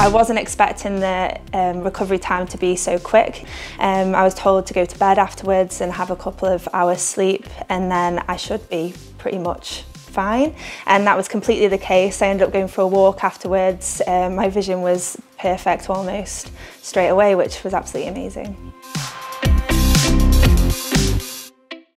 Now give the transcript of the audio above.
I wasn't expecting the um, recovery time to be so quick. Um, I was told to go to bed afterwards and have a couple of hours sleep and then I should be pretty much fine and that was completely the case. I ended up going for a walk afterwards. Um, my vision was perfect almost straight away which was absolutely amazing.